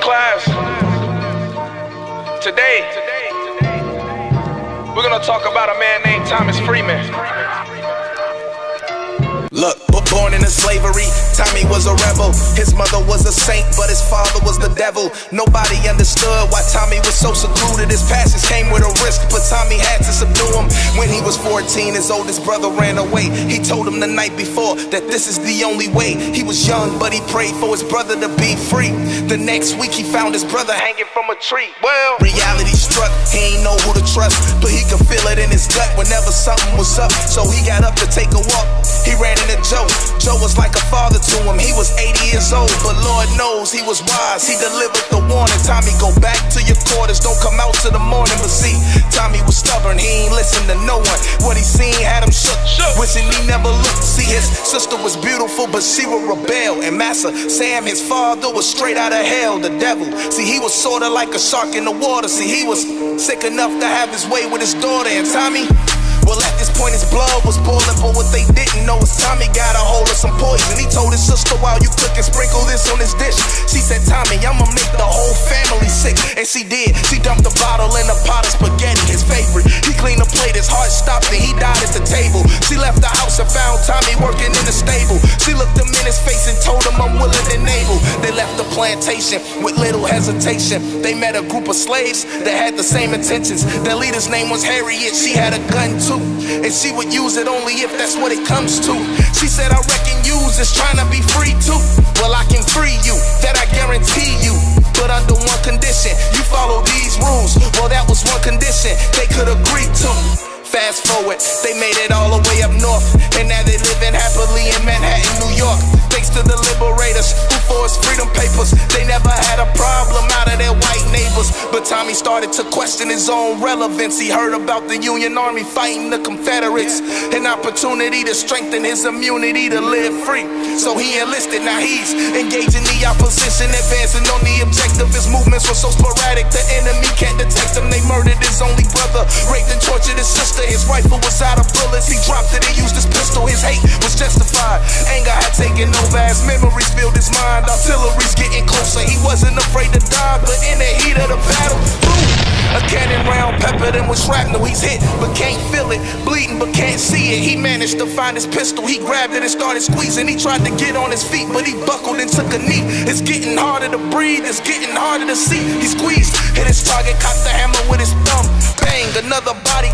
class. Today, we're gonna talk about a man named Thomas Freeman. Look, born into slavery, was a rebel. His mother was a saint, but his father was the devil. Nobody understood why Tommy was so secluded. His passage came with a risk, but Tommy had to subdue him. When he was 14, his oldest brother ran away. He told him the night before that this is the only way. He was young, but he prayed for his brother to be free. The next week, he found his brother hanging from a tree. Well, reality struck, he ain't know who to trust, but he could feel in his gut whenever something was up. So he got up to take a walk. He ran into Joe. Joe was like a father to him. He was 80 years old, but Lord knows he was wise. He delivered the warning. Tommy, go back to your quarters. Don't come out till the morning. But see, Tommy was stubborn. He ain't listen to no one. What he seen had him shook. Wishing he never looked. See, his sister was beautiful, but she would rebel. And Massa, Sam, his father, was straight out of hell, the devil. See, he was sorta like a shark in the water. See, he was sick enough to have his way with his daughter. And Tommy, well, at this point, his blood was boiling, but what they didn't know is Tommy got a hold of some poison. He told his sister, while you cook and sprinkle this on his dish. She said, Tommy, I'ma make the whole family sick. And she did. She dumped the bottle in a pot of spaghetti, his favorite. He cleaned the plate, his heart stopped, and he died at the table. She left the plantation with little hesitation. They met a group of slaves that had the same intentions. Their leader's name was Harriet. She had a gun too. And she would use it only if that's what it comes to. She said, I reckon you's is trying to be free too. Well, I can free you, that I guarantee you. But under one condition, you follow these rules. Well, that was one condition they could agree to. Fast forward, they made it all the way up north. And now they're living happily in Manhattan, New York. Thanks to the freedom papers. They never had a problem out of their white neighbors. But Tommy started to question his own relevance. He heard about the Union Army fighting the Confederates. An opportunity to strengthen his immunity to live free. So he enlisted, now he's engaging the opposition, advancing on the objective. His movements were so sporadic, the enemy can't detect him. They murdered his only brother, raped and tortured his sister. His rifle was out of bullets. He dropped it and used his pistol. His hate was justified. Anger had taken memories filled his mind. Artillery's getting closer. He wasn't afraid to die, but in the heat of the battle, boom, a cannon round peppered him with shrapnel. He's hit, but can't feel it. Bleeding, but can't see it. He managed to find his pistol. He grabbed it and started squeezing. He tried to get on his feet, but he buckled and took a knee. It's getting harder to breathe. It's getting harder to see. He squeezed, hit his target, cocked the hammer with his thumb. Bang, another body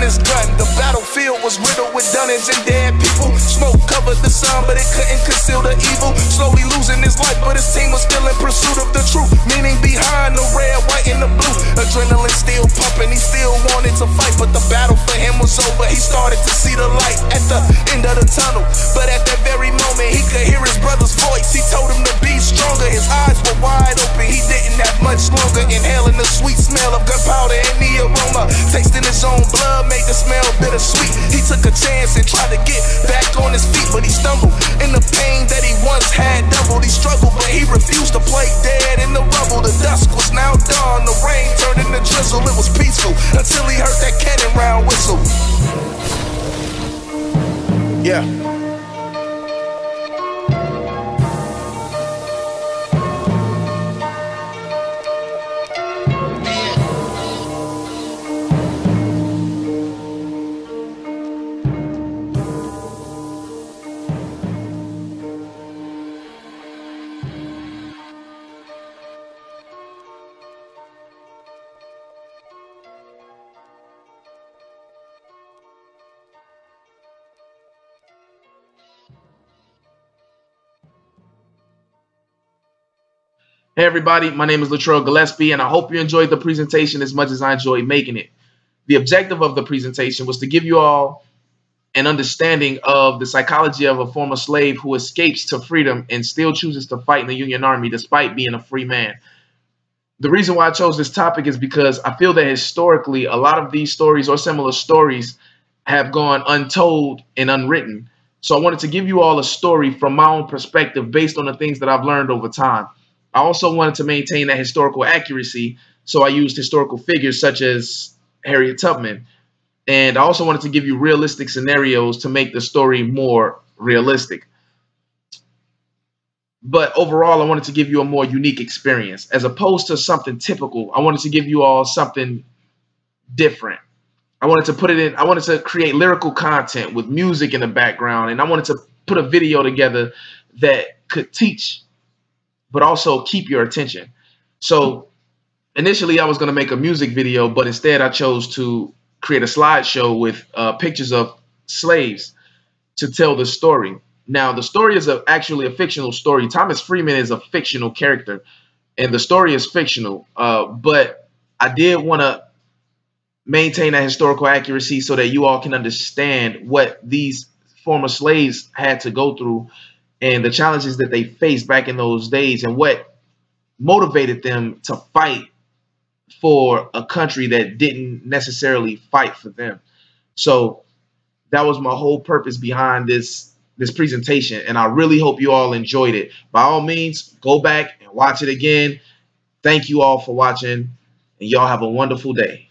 The battlefield was riddled with dunnage and dead people. Smoke covered the sun, but it couldn't conceal the evil. Slowly losing his life, but his team was still in pursuit of the truth. Meaning behind the red, white, and the blue. Adrenaline still pumping, he still wanted to fight, but the battle for him was over. He started to see the light at the end of the tunnel. But at that very moment, he could hear his brother's voice. He told him to be stronger. His eyes were wide open. He didn't have much longer. Inhaling the sweet smell bittersweet. He took a chance and tried to get back on his feet, but he stumbled. In the pain that he once had doubled, he struggled, but he refused to play dead in the rubble. The dusk was now dawn. The rain turned into drizzle. It was peaceful until he heard that cannon round whistle. Yeah. Hey everybody, my name is Latrell Gillespie, and I hope you enjoyed the presentation as much as I enjoyed making it. The objective of the presentation was to give you all an understanding of the psychology of a former slave who escapes to freedom and still chooses to fight in the Union Army despite being a free man. The reason why I chose this topic is because I feel that historically a lot of these stories or similar stories have gone untold and unwritten. So I wanted to give you all a story from my own perspective based on the things that I've learned over time. I also wanted to maintain that historical accuracy, so I used historical figures such as Harriet Tubman. And I also wanted to give you realistic scenarios to make the story more realistic. But overall, I wanted to give you a more unique experience as opposed to something typical. I wanted to give you all something different. I wanted to put it in, I wanted to create lyrical content with music in the background, and I wanted to put a video together that could teach, but also keep your attention. So initially, I was going to make a music video, but instead, I chose to create a slideshow with uh, pictures of slaves to tell the story. Now, the story is a, actually a fictional story. Thomas Freeman is a fictional character, and the story is fictional. Uh, but I did want to maintain that historical accuracy so that you all can understand what these former slaves had to go through and the challenges that they faced back in those days and what motivated them to fight for a country that didn't necessarily fight for them. So that was my whole purpose behind this this presentation and I really hope you all enjoyed it. By all means, go back and watch it again. Thank you all for watching and y'all have a wonderful day.